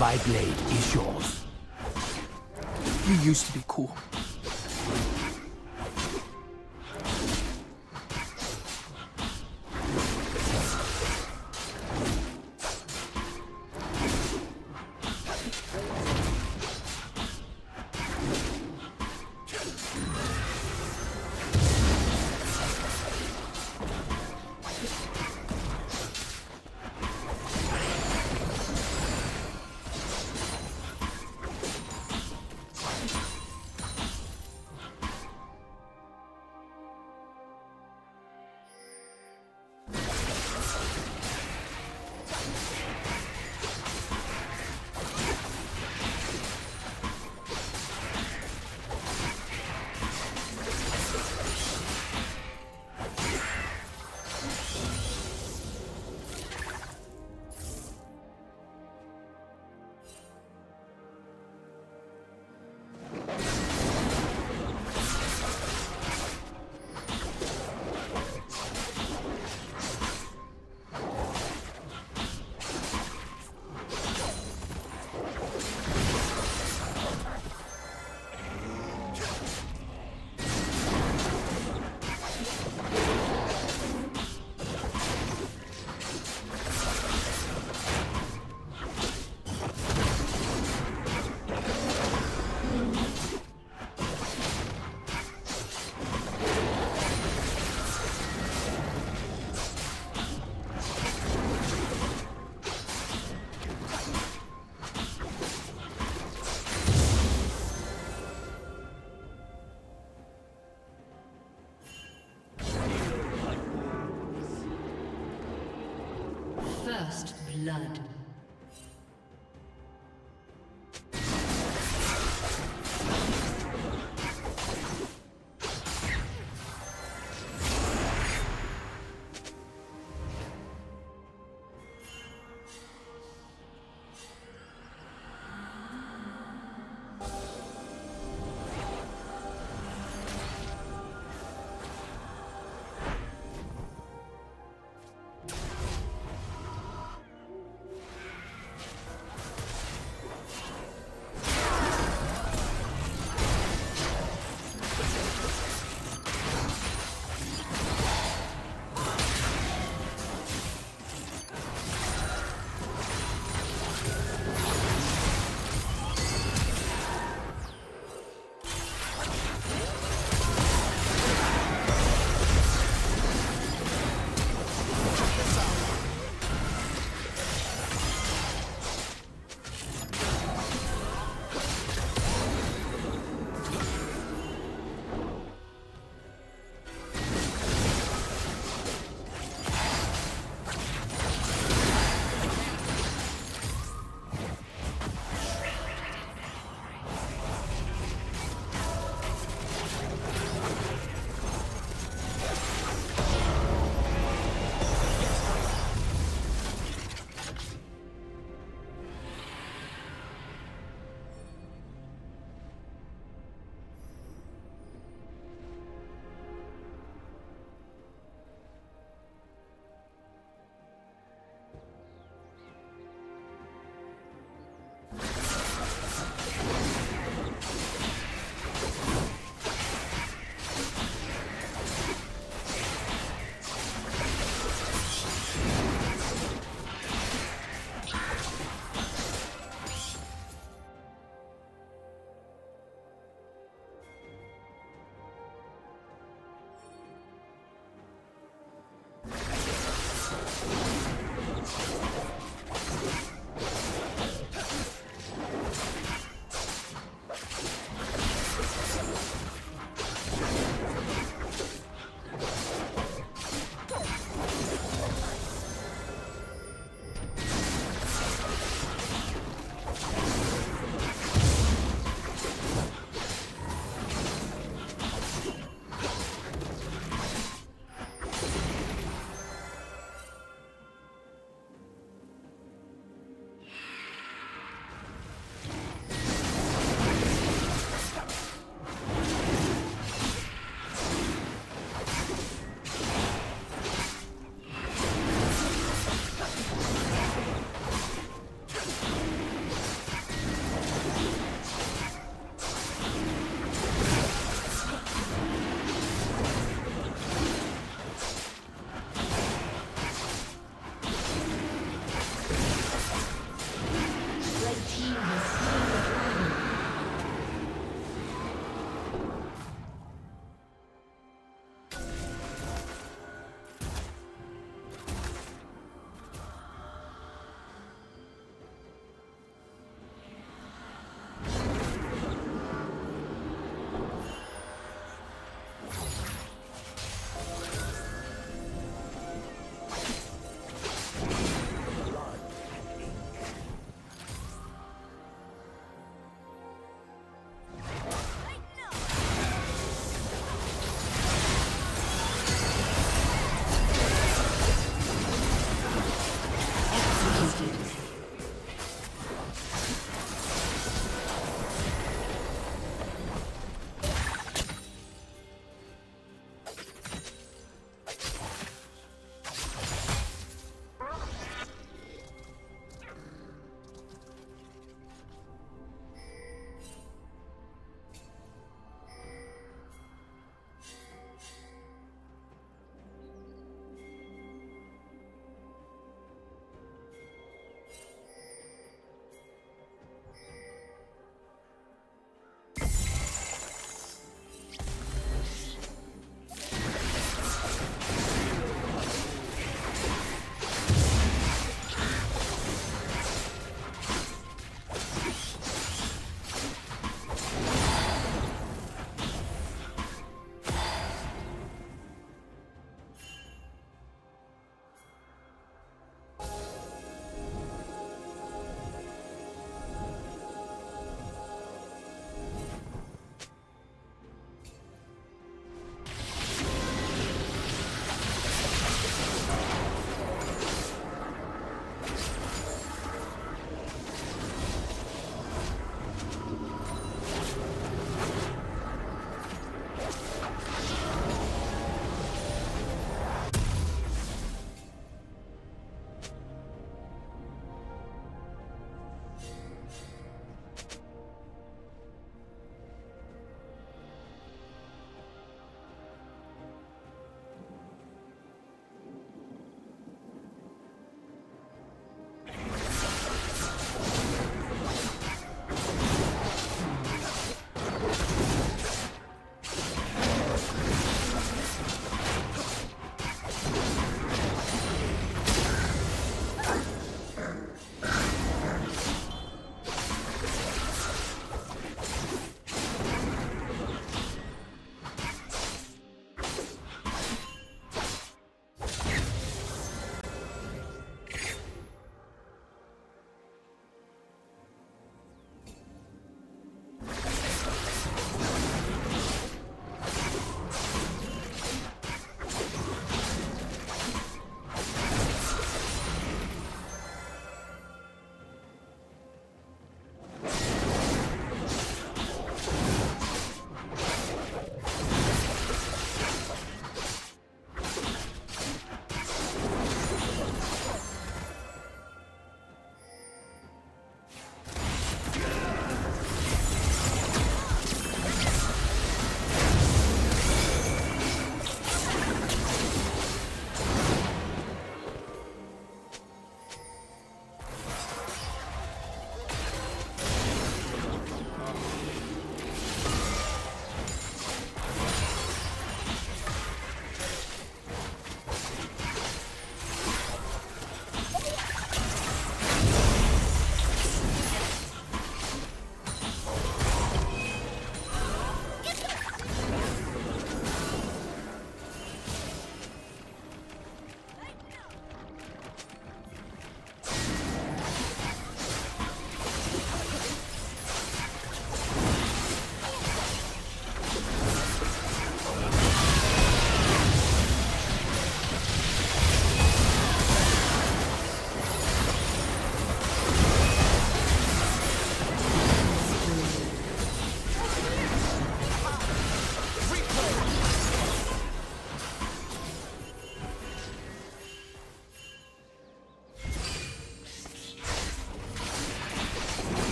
Zweiblade is yours. You used to be cool. First